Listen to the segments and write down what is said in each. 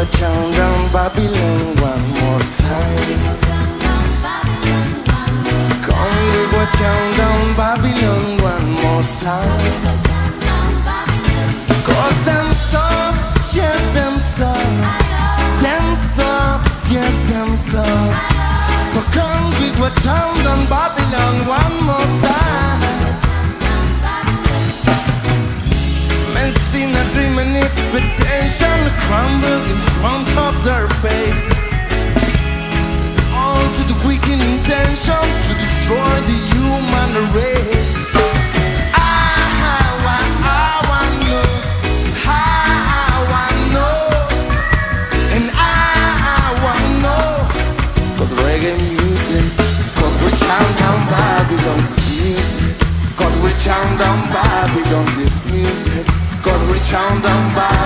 go down Babylon one more time. Come we down Babylon one more time. Cause them yes them them yes them. So come we down Babylon one more expectation crumble in front of their face. All to the wicked intention to destroy the human race. Chant down Babylon this music. Cause we chant down Babylon this music. Cause we chant down Babylon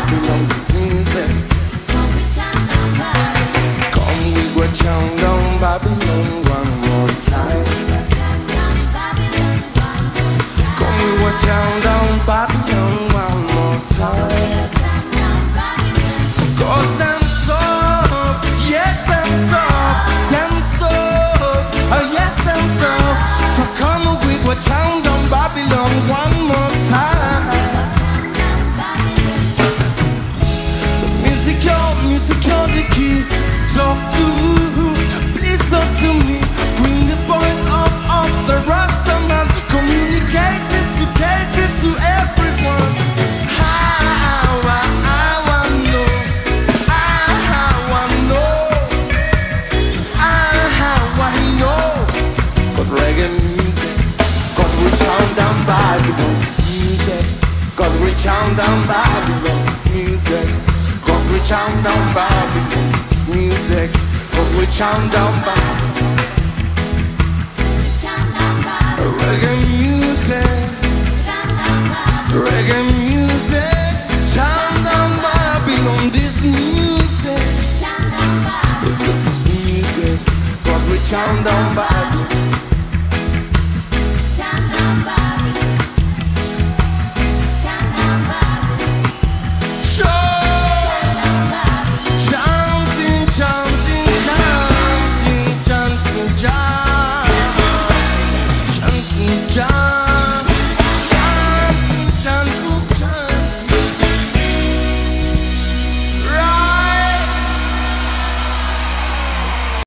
Babylon one more time. Come we chant down Chant down Babylon's music. We chant down Babylon's music. We chant down Babylon. Reggae music, reggae music. Chant down Babylon, this music. This music. We chant down Babylon.